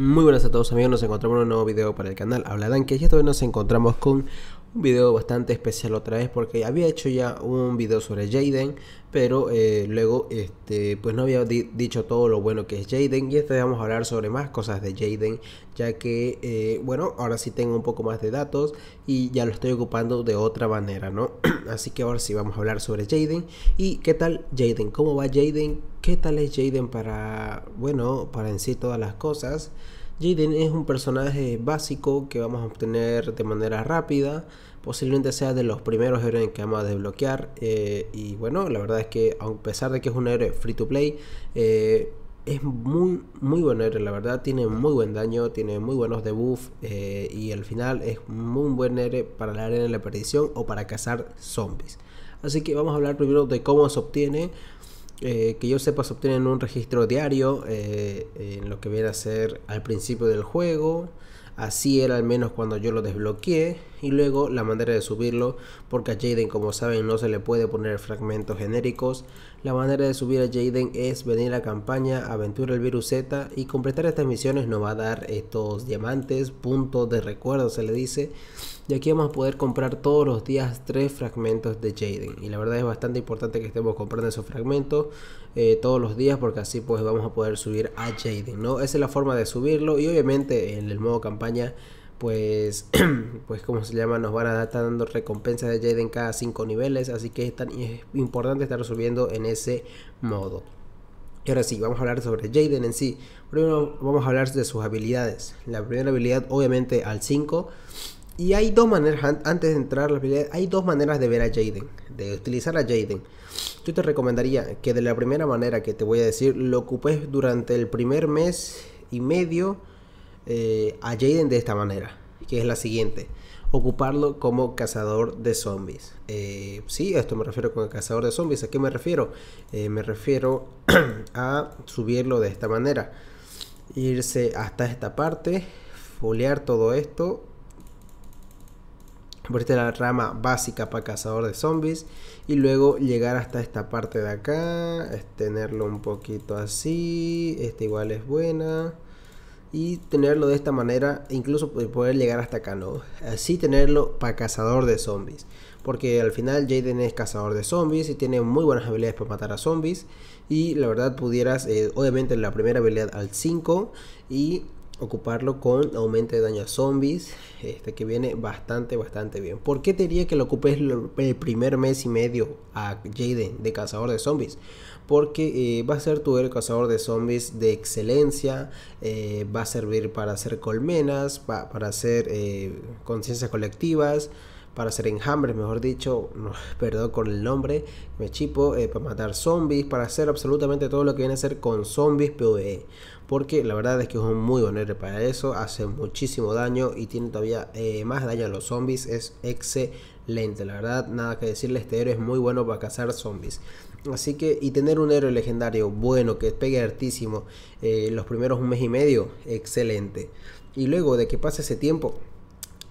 Muy buenas a todos amigos, nos encontramos en un nuevo video para el canal. Habladan que ya todavía nos encontramos con un video bastante especial otra vez porque había hecho ya un video sobre Jaden pero eh, luego este pues no había dicho todo lo bueno que es Jaden y este vamos a hablar sobre más cosas de Jaden ya que eh, bueno ahora sí tengo un poco más de datos y ya lo estoy ocupando de otra manera no así que ahora sí vamos a hablar sobre Jaden. Y qué tal Jaden cómo va Jaden qué tal es Jaden para bueno para en sí todas las cosas Jaden es un personaje básico que vamos a obtener de manera rápida. Posiblemente sea de los primeros héroes que vamos a desbloquear. Eh, y bueno, la verdad es que a pesar de que es un héroe free to play, eh, es muy, muy buen héroe, la verdad. Tiene muy buen daño, tiene muy buenos debuffs. Eh, y al final es muy buen héroe para la arena de la perdición o para cazar zombies. Así que vamos a hablar primero de cómo se obtiene. Eh, que yo sepa se obtienen un registro diario eh, en lo que viene a ser al principio del juego. Así era al menos cuando yo lo desbloqueé. Y luego la manera de subirlo, porque a Jaden como saben no se le puede poner fragmentos genéricos. La manera de subir a Jaden es venir a campaña Aventura el Virus Z y completar estas misiones nos va a dar estos diamantes, puntos de recuerdo se le dice. Y aquí vamos a poder comprar todos los días tres fragmentos de Jaden. Y la verdad es bastante importante que estemos comprando esos fragmentos eh, todos los días porque así pues vamos a poder subir a Jaden. ¿no? Esa es la forma de subirlo y obviamente en el modo campaña pues, pues como se llama, nos van a estar dando recompensas de Jaden cada cinco niveles. Así que es, tan, importante estar subiendo en ese modo. Y ahora sí, vamos a hablar sobre Jaden en sí. Primero vamos a hablar de sus habilidades. La primera habilidad obviamente al 5 y hay dos maneras, antes de entrar a la habilidad, hay dos maneras de ver a Jaden, de utilizar a Jaden. Yo te recomendaría que de la primera manera que te voy a decir, lo ocupes durante el primer mes y medio eh, a Jaden de esta manera, que es la siguiente. Ocuparlo como cazador de zombies. Eh, sí, a esto me refiero con el cazador de zombies. ¿A qué me refiero? Eh, me refiero a subirlo de esta manera. Irse hasta esta parte, foliar todo esto esta la rama básica para cazador de zombies y luego llegar hasta esta parte de acá tenerlo un poquito así esta igual es buena y tenerlo de esta manera incluso poder llegar hasta acá no así tenerlo para cazador de zombies. Porque al final Jaden es cazador de zombies y tiene muy buenas habilidades para matar a zombies. Y la verdad pudieras eh, obviamente la primera habilidad al 5 y ocuparlo con aumento de daño a zombies, este que viene bastante, bastante bien. ¿Por qué te diría que lo ocupes el primer mes y medio a Jaden de cazador de zombies? Porque eh, va a ser tu el cazador de zombies de excelencia, eh, va a servir para hacer colmenas, para hacer eh, conciencias colectivas, para hacer enjambres, mejor dicho, perdón con el nombre, me chipo, eh, para matar zombies, para hacer absolutamente todo lo que viene a ser con zombies PvE. Porque la verdad es que es un muy héroe para eso, hace muchísimo daño y tiene todavía eh, más daño a los zombies, es excelente, la verdad, nada que decirle, este héroe es muy bueno para cazar zombies. Así que, y tener un héroe legendario bueno que pegue hartísimo eh, los primeros un mes y medio, excelente. Y luego de que pase ese tiempo,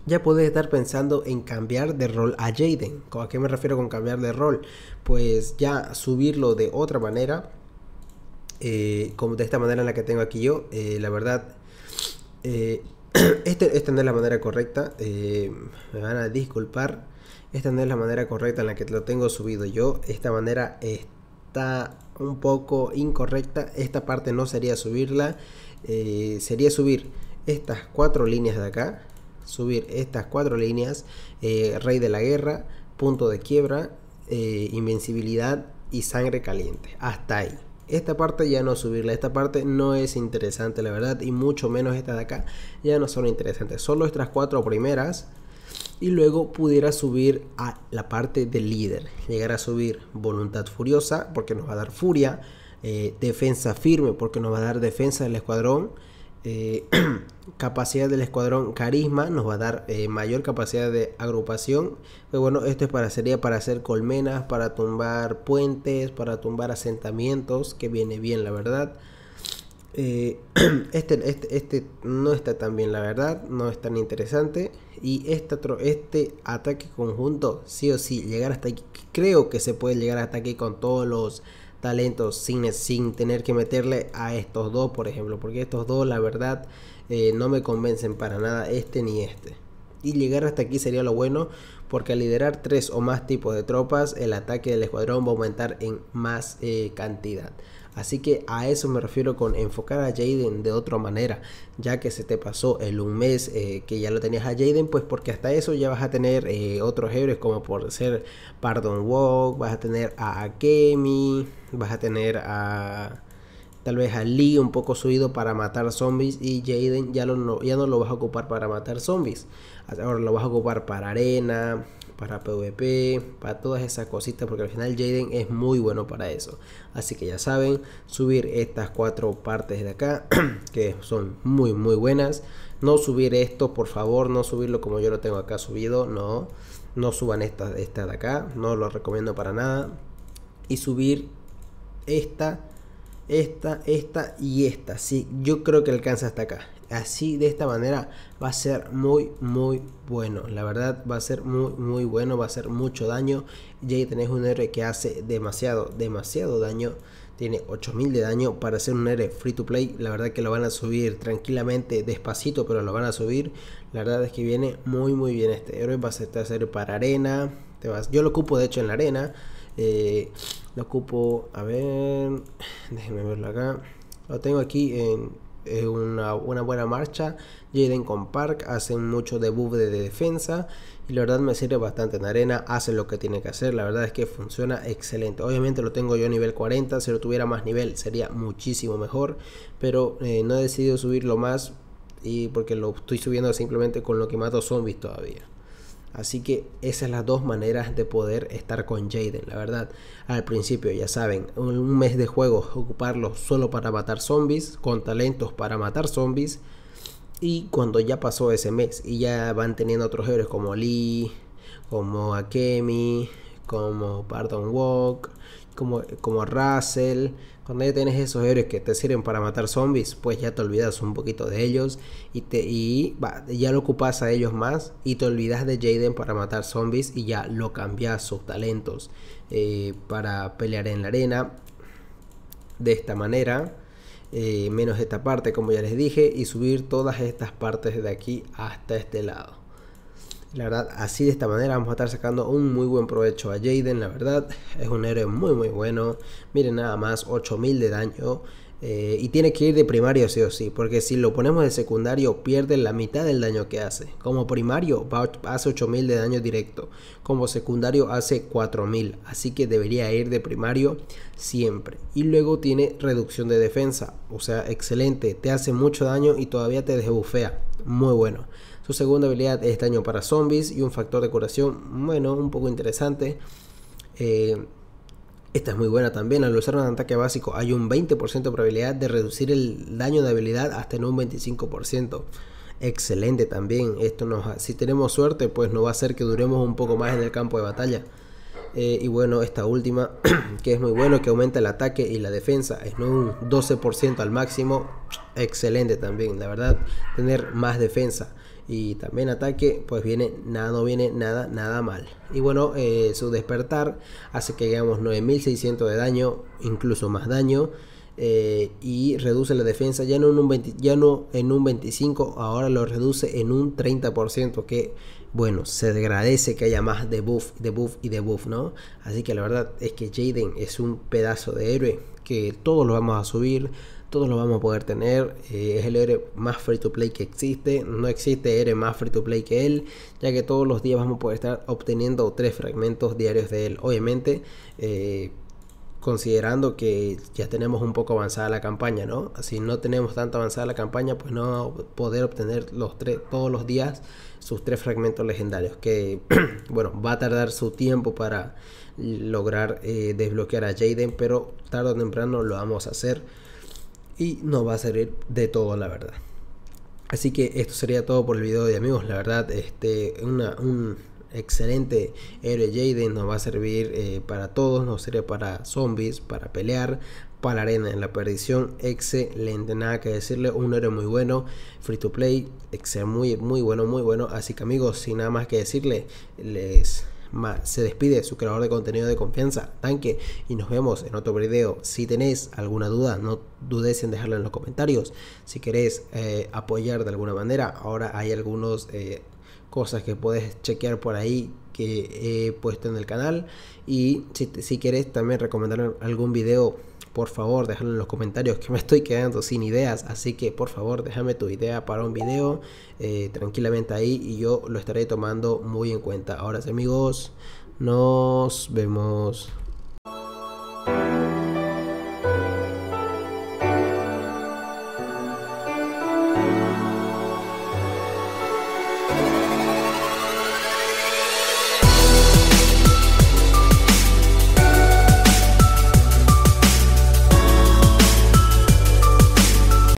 ya puedes estar pensando en cambiar de rol a Jaden. ¿A qué me refiero con cambiar de rol? Pues ya subirlo de otra manera, eh, como de esta manera en la que tengo aquí yo. Eh, la verdad, eh, este, esta no es la manera correcta. me van a disculpar. Esta no es la manera correcta en la que lo tengo subido yo. Esta manera está un poco incorrecta. Esta parte no sería subirla. sería subir estas cuatro líneas de acá subir estas cuatro líneas, eh, Rey de la Guerra, Punto de Quiebra, eh, Invencibilidad y Sangre Caliente. Hasta ahí. Esta parte ya no subirla, esta parte no es interesante la verdad y mucho menos esta de acá ya no son interesantes. Solo estas cuatro primeras y luego pudiera subir a la parte del líder. Llegar a subir voluntad furiosa porque nos va a dar furia, eh, defensa firme porque nos va a dar defensa del escuadrón, eh, capacidad del escuadrón carisma nos va a dar eh, mayor capacidad de agrupación. Pero bueno esto es para sería para hacer colmenas para tumbar puentes para tumbar asentamientos que viene bien la verdad. Eh, este, este, este, no está tan bien la verdad no es tan interesante. Y este este ataque conjunto sí o sí llegar hasta aquí creo que se puede llegar hasta aquí con todos los talentos sin, sin tener que meterle a estos dos, por ejemplo, porque estos dos, la verdad, eh, no me convencen para nada este ni este. Y llegar hasta aquí sería lo bueno, porque al liderar tres o más tipos de tropas, el ataque del escuadrón va a aumentar en más eh, cantidad. Así que a eso me refiero con enfocar a Jaden de otra manera, ya que se te pasó el un mes eh, que ya lo tenías a Jaden, pues porque hasta eso ya vas a tener eh, otros héroes como por ser Pardon Walk, vas a tener a Akemi, vas a tener a tal vez a Lee un poco subido para matar zombies y Jaden ya, lo, ya no lo vas a ocupar para matar zombies. Ahora lo vas a ocupar para arena, para PvP, para todas esas cositas, porque al final Jaden es muy bueno para eso. Así que ya saben, subir estas cuatro partes de acá, que son muy muy buenas. No subir esto, por favor, no subirlo como yo lo tengo acá subido, no. No suban esta, esta de acá, no lo recomiendo para nada. Y subir esta, esta, esta y esta. Sí, yo creo que alcanza hasta acá. Así de esta manera va a ser muy muy bueno. La verdad va a ser muy muy bueno va a ser mucho daño. Ya tenés un héroe que hace demasiado demasiado daño. Tiene 8000 de daño para ser un héroe free to play. La verdad que lo van a subir tranquilamente despacito pero lo van a subir. La verdad es que viene muy muy bien este héroe. Va a ser para arena te vas yo lo ocupo de hecho en la arena eh, lo ocupo a ver déjenme verlo acá lo tengo aquí en es una, buena marcha. Jaden con Park hacen mucho debuff de defensa y la verdad me sirve bastante en arena, hace lo que tiene que hacer, la verdad es que funciona excelente. Obviamente lo tengo yo a nivel 40, si lo tuviera más nivel sería muchísimo mejor, pero eh, no he decidido subirlo más y porque lo estoy subiendo simplemente con lo que mato zombies todavía. Así que esas son las dos maneras de poder estar con Jaden, la verdad. Al principio, ya saben, un mes de juego ocuparlo solo para matar zombies, con talentos para matar zombies. Y cuando ya pasó ese mes y ya van teniendo otros héroes como Lee, como Akemi, como Pardon Walk, como, como Russell, cuando ya tienes esos héroes que te sirven para matar zombies, pues ya te olvidas un poquito de ellos y, te, y ya lo ocupas a ellos más y te olvidas de Jaden para matar zombies y ya lo cambias sus talentos eh, para pelear en la arena de esta manera. Eh, menos esta parte como ya les dije y subir todas estas partes de aquí hasta este lado la verdad, así de esta manera vamos a estar sacando un muy buen provecho a Jaden. La verdad, es un héroe muy muy bueno. Miren nada más, 8000 de daño. Eh, y tiene que ir de primario sí o sí, porque si lo ponemos de secundario pierde la mitad del daño que hace. Como primario hace 8000 de daño directo, como secundario hace 4000, así que debería ir de primario siempre. Y luego tiene reducción de defensa, o sea, excelente, te hace mucho daño y todavía te desbufea, muy bueno. Su segunda habilidad es daño para zombies y un factor de curación, bueno, un poco interesante. Eh, esta es muy buena también. Al usar un ataque básico hay un 20% de probabilidad de reducir el daño de habilidad hasta en un 25%. Excelente también. Esto nos, si tenemos suerte, pues nos va a hacer que duremos un poco más en el campo de batalla. Eh, y bueno, esta última, que es muy bueno, que aumenta el ataque y la defensa, es un 12% al máximo. Excelente también, la verdad, tener más defensa y también ataque, pues viene nada, no viene nada, nada mal. Y bueno, eh, su despertar hace que hagamos 9600 de daño, incluso más daño. Eh, y reduce la defensa ya no, en un 20, ya no en un 25, ahora lo reduce en un 30%, que bueno, se agradece que haya más debuff, debuff y debuff, ¿no? Así que la verdad es que Jaden es un pedazo de héroe que todos lo vamos a subir todos lo vamos a poder tener. Eh, es el héroe más free to play que existe. No existe héroe más free to play que él, ya que todos los días vamos a poder estar obteniendo tres fragmentos diarios de él. Obviamente, eh, considerando que ya tenemos un poco avanzada la campaña, ¿no? Si no tenemos tanto avanzada la campaña, pues no poder obtener los tres todos los días sus tres fragmentos legendarios. Que bueno, va a tardar su tiempo para lograr eh, desbloquear a Jaden, pero tarde o temprano lo vamos a hacer y nos va a servir de todo la verdad. Así que esto sería todo por el video de amigos, la verdad, este, un excelente héroe Jaden nos va a servir eh, para todos, nos sirve para zombies, para pelear, para arena en la perdición, excelente, nada que decirle, un héroe muy bueno, free to play, muy, muy bueno, muy bueno, así que amigos, sin nada más que decirle, les se despide su creador de contenido de confianza, Tanque, y nos vemos en otro video. Si tenéis alguna duda, no dudes en dejarla en los comentarios. Si queréis eh, apoyar de alguna manera, ahora hay algunas eh, cosas que puedes chequear por ahí que he puesto en el canal. Y si, si querés también recomendar algún video por favor déjalo en los comentarios que me estoy quedando sin ideas. Así que por favor déjame tu idea para un video eh, tranquilamente ahí y yo lo estaré tomando muy en cuenta. Ahora amigos nos vemos